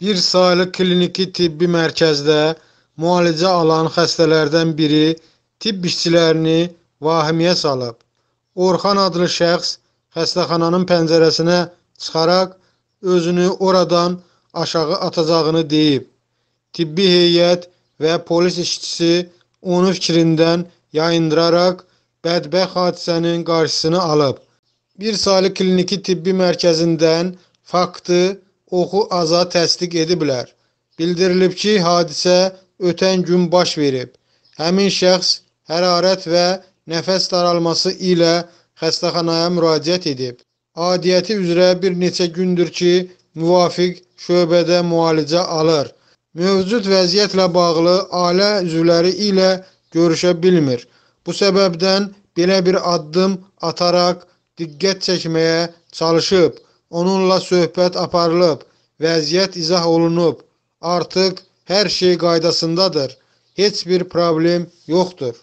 Bir saylı kliniki tibbi mərkəzdə müalicə alan xəstələrdən biri tibb işçilərini vahiməyə salıb. Orxan adlı şəxs xəstəxananın pəncərəsinə çıxaraq özünü oradan aşağı atacağını deyib. Tibbi heyət və polis işçisi onu fikrindən yayındıraraq bədbəxt hadisənin qarşısını alıb. Bir saylı kliniki tibbi mərkəzindən faktı oxu aza təsdiq ediblər. Bildirilib ki, hadisə ötən gün baş verib. Həmin şəxs hərarət və nəfəs daralması ilə xəstəxanaya müraciət edib. Aidiyyəti üzrə bir neçə gündür ki, müvafiq şöbədə müalicə alır. Mövcud vəziyyətlə bağlı ailə üzvləri ilə görüşə bilmir. Bu səbəbdən belə bir addım ataraq diqqət çəkməyə çalışıb. Onunla söhbət aparılıb, vəziyyət izah olunub. Artıq hər şey qaydasındadır. Heç bir problem yoxdur.